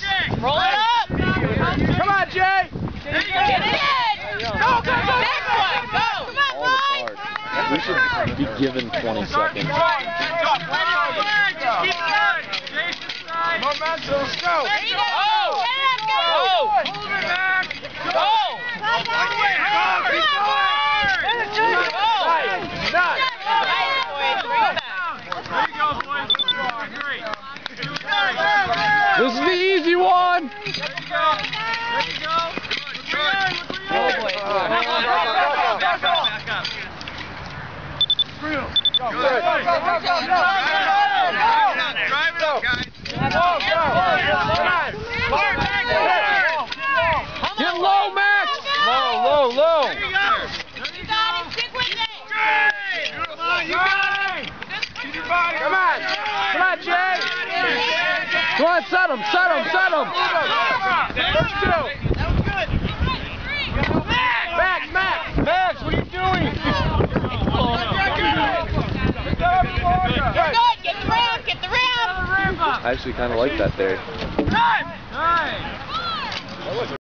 Max. Roll it up. Come on, Jay. Get it. In. Go, go, go. Next one. Go. Come on, boys. We should be given 20 seconds. This is the easy Get low, Max. Low, low, low. There you go. Stick with it. Good. Come on, you got it. Come on. Come on, Jay. Come on, set him, set him, set him. Two. That was good. Max, Max. Max, what are you doing? You're good. Get the rim. Get the rim. I actually kind of like that there.